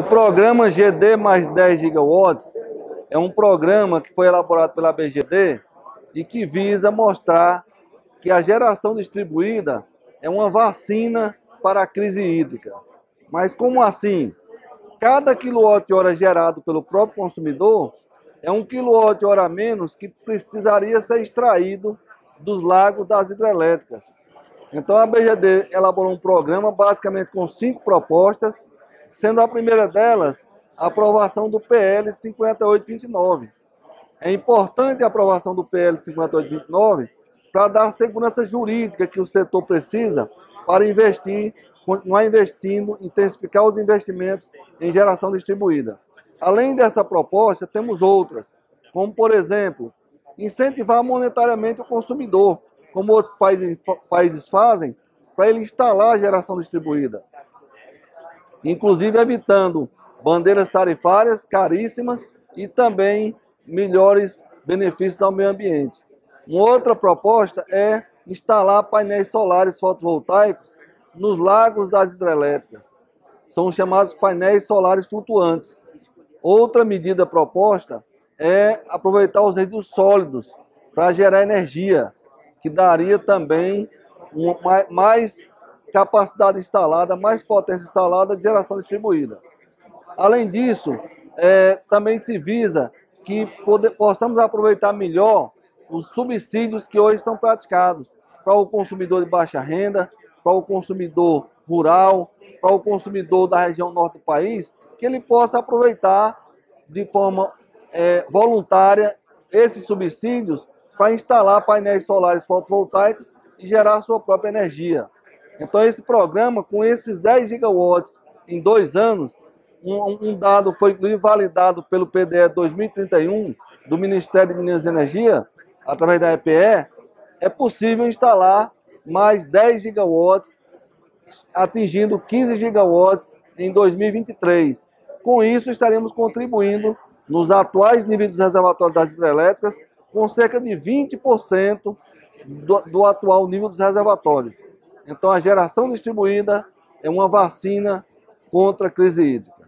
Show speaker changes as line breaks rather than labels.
O programa GD mais 10 gigawatts é um programa que foi elaborado pela BGD e que visa mostrar que a geração distribuída é uma vacina para a crise hídrica. Mas como assim? Cada quilowatt-hora gerado pelo próprio consumidor é um quilowatt-hora a menos que precisaria ser extraído dos lagos das hidrelétricas. Então a BGD elaborou um programa basicamente com cinco propostas sendo a primeira delas a aprovação do PL 5829. É importante a aprovação do PL 5829 para dar segurança jurídica que o setor precisa para investir, continuar investindo, intensificar os investimentos em geração distribuída. Além dessa proposta, temos outras, como, por exemplo, incentivar monetariamente o consumidor, como outros países, países fazem, para ele instalar a geração distribuída inclusive evitando bandeiras tarifárias caríssimas e também melhores benefícios ao meio ambiente. Uma outra proposta é instalar painéis solares fotovoltaicos nos lagos das hidrelétricas. São chamados painéis solares flutuantes. Outra medida proposta é aproveitar os resíduos sólidos para gerar energia, que daria também mais capacidade instalada, mais potência instalada de geração distribuída. Além disso, é, também se visa que possamos aproveitar melhor os subsídios que hoje são praticados para o consumidor de baixa renda, para o consumidor rural, para o consumidor da região norte do país, que ele possa aproveitar de forma é, voluntária esses subsídios para instalar painéis solares fotovoltaicos e gerar sua própria energia. Então esse programa, com esses 10 gigawatts em dois anos, um, um dado foi validado pelo PDE 2031 do Ministério de Minas e Energia, através da EPE, é possível instalar mais 10 gigawatts, atingindo 15 gigawatts em 2023. Com isso, estaremos contribuindo nos atuais níveis dos reservatórios das hidrelétricas com cerca de 20% do, do atual nível dos reservatórios. Então, a geração distribuída é uma vacina contra a crise hídrica.